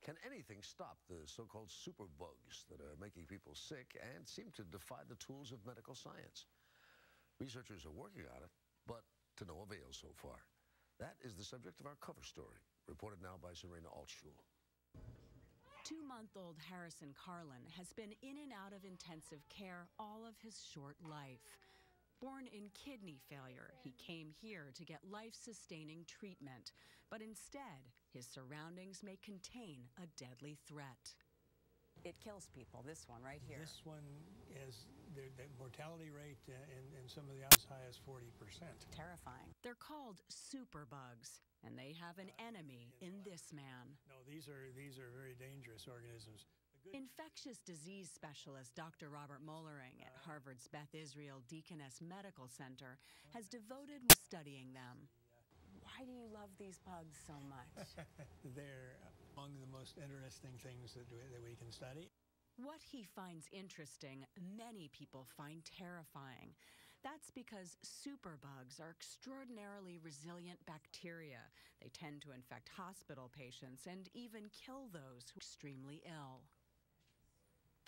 Can anything stop the so-called superbugs that are making people sick and seem to defy the tools of medical science? Researchers are working on it, but to no avail so far. That is the subject of our cover story, reported now by Serena Altschul. Two month old Harrison Carlin has been in and out of intensive care all of his short life. Born in kidney failure, he came here to get life sustaining treatment, but instead, his surroundings may contain a deadly threat. It kills people, this one right here. This one is the, the mortality rate uh, in, in some of the as high as 40%. Terrifying. They're called superbugs, and they have an uh, enemy in this man. No, these are, these are very dangerous organisms. Infectious disease specialist Dr. Robert Moellering at uh, Harvard's Beth Israel Deaconess Medical Center uh, has devoted to studying them. Why do you love these bugs so much? They're among the most interesting things that we, that we can study. What he finds interesting, many people find terrifying. That's because superbugs are extraordinarily resilient bacteria. They tend to infect hospital patients and even kill those who are extremely ill.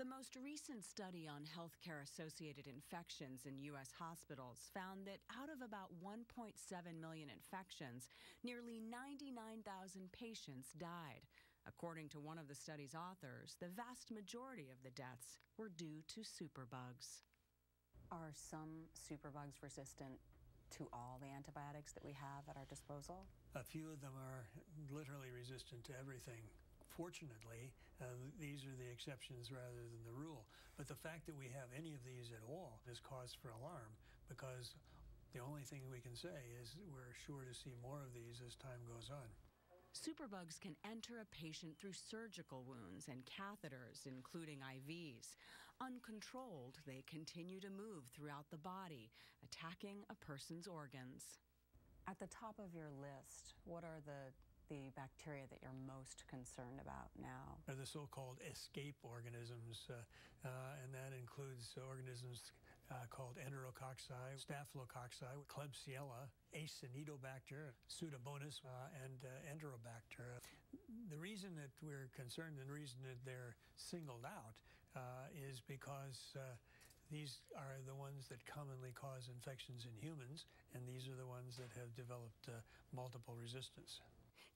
The most recent study on healthcare associated infections in U.S. hospitals found that out of about 1.7 million infections, nearly 99,000 patients died. According to one of the study's authors, the vast majority of the deaths were due to superbugs. Are some superbugs resistant to all the antibiotics that we have at our disposal? A few of them are literally resistant to everything. Fortunately, uh, these are the exceptions rather than the rule. But the fact that we have any of these at all is cause for alarm because the only thing we can say is we're sure to see more of these as time goes on. Superbugs can enter a patient through surgical wounds and catheters, including IVs. Uncontrolled, they continue to move throughout the body, attacking a person's organs. At the top of your list, what are the the bacteria that you're most concerned about now? are the so-called ESKAPE organisms, uh, uh, and that includes organisms uh, called enterococci, staphylococci, Klebsiella, Acinetobacter, Pseudomonas, uh, and uh, Enterobacter. The reason that we're concerned and the reason that they're singled out uh, is because these are the ones that commonly cause infections in humans, and these are the ones that have developed multiple resistance.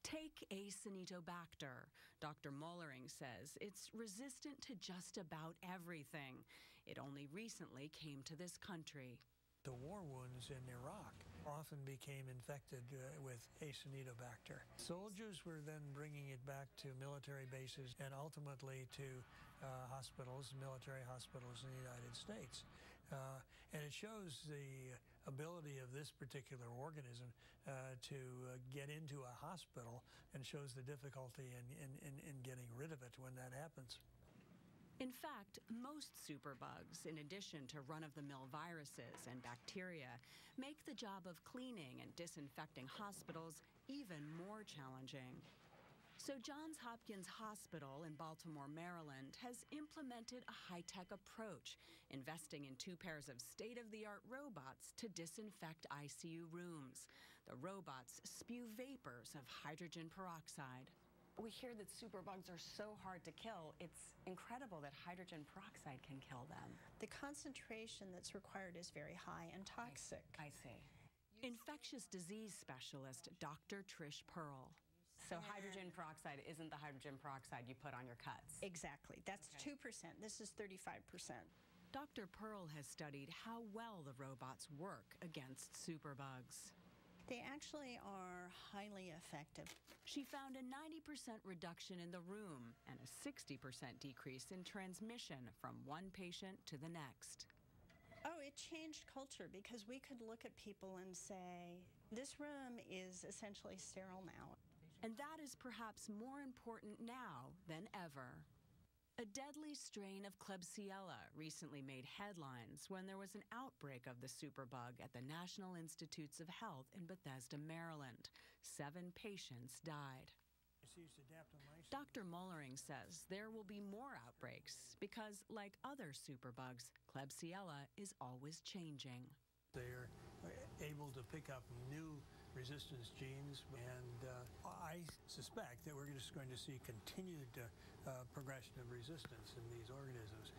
Take Acinetobacter. Dr. Moellering says it's resistant to just about everything. It only recently came to this country. The war wounds in Iraq often became infected uh, with Acinetobacter. Soldiers were then bringing it back to military bases and ultimately to uh, hospitals, military hospitals in the United States. Uh, and it shows the ability of this particular organism uh, to uh, get into a hospital and shows the difficulty in, in, in, in getting rid of it when that happens. In fact, most superbugs, in addition to run of the mill viruses and bacteria, make the job of cleaning and disinfecting hospitals even more challenging. So, Johns Hopkins Hospital in Baltimore, Maryland, has implemented a high tech approach, investing in two pairs of state of the art robots to disinfect ICU rooms. The robots spew vapors of hydrogen peroxide. We hear that superbugs are so hard to kill. It's incredible that hydrogen peroxide can kill them. The concentration that's required is very high and toxic. I see. Infectious disease specialist Dr. Trish Perl. So hydrogen peroxide isn't the hydrogen peroxide you put on your cuts. Exactly. That's Okay. 2%. This is 35%. Dr. Perl has studied how well the robots work against superbugs. They actually are highly effective. She found a 90% reduction in the room and a 60% decrease in transmission from one patient to the next. Oh, it changed culture because we could look at people and say, this room is essentially sterile now. And that is perhaps more important now than ever. A deadly strain of Klebsiella recently made headlines when there was an outbreak of the superbug at the National Institutes of Health in Bethesda, Maryland. Seven patients died. Dr. Moellering says there will be more outbreaks because, like other superbugs, Klebsiella is always changing. They're able to pick up new resistance genes, and uh, I suspect that we're just going to see continued uh, uh, progression of resistance in these organisms.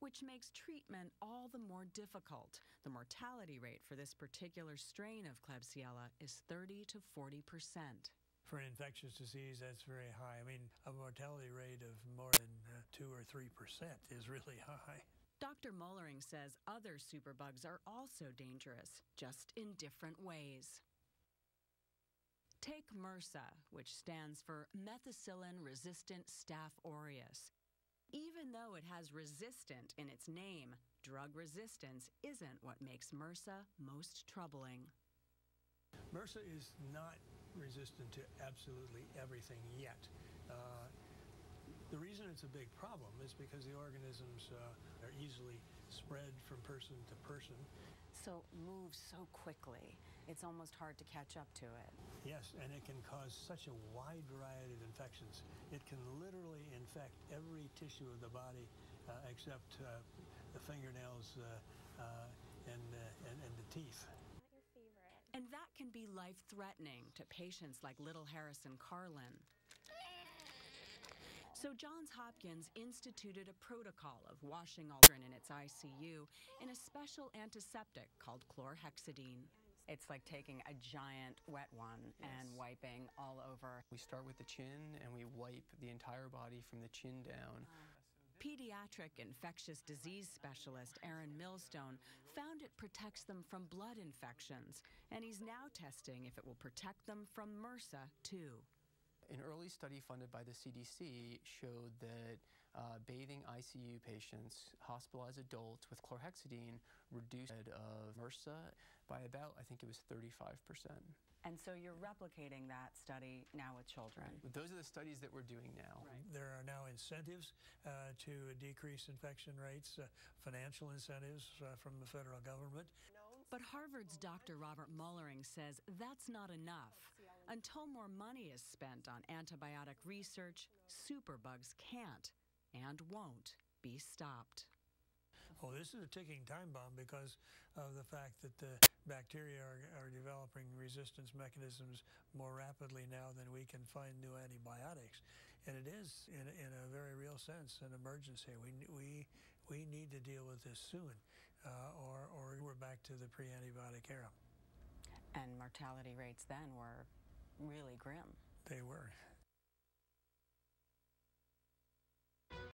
Which makes treatment all the more difficult. The mortality rate for this particular strain of Klebsiella is 30 to 40 percent. For an infectious disease, that's very high. I mean, a mortality rate of more than uh, 2 or 3 percent is really high. Dr. Moellering says other superbugs are also dangerous, just in different ways. Take MRSA, which stands for methicillin resistant staph aureus. Even though it has resistant in its name, drug resistance isn't what makes MRSA most troubling. MRSA is not resistant to absolutely everything yet. Uh, the reason it's a big problem is because the organisms uh, are easily spread from person to person. So moves so quickly, it's almost hard to catch up to it. Yes, and it can cause such a wide variety of infections. It can literally infect every tissue of the body uh, except uh, the fingernails uh, uh and, uh, and, and the teeth. And that can be life threatening to patients like little Harrison Carlin. So Johns Hopkins instituted a protocol of washing children in its ICU in a special antiseptic called chlorhexidine. It's like taking a giant wet one yes. and wiping all over. We start with the chin and we wipe the entire body from the chin down. Pediatric infectious disease specialist Aaron Milstone found it protects them from blood infections, and he's now testing if it will protect them from MRSA too. An early study funded by the CDC showed that uh, bathing ICU patients, hospitalized adults with chlorhexidine, reduced of MRSA by about, I think it was 35%. And so you're replicating that study now with children. Right. Those are the studies that we're doing now. Right. There are now incentives uh, to decrease infection rates, uh, financial incentives uh, from the federal government. But Harvard's Dr. Robert Moellering says that's not enough. Until more money is spent on antibiotic research, superbugs can't and won't be stopped. Oh, this is a ticking time bomb because of the fact that the bacteria are, are developing resistance mechanisms more rapidly now than we can find new antibiotics. And it is, in, in a very real sense, an emergency. We, we, we need to deal with this soon, uh, or, or we're back to the pre antibiotic era. And mortality rates then were really grim. They were.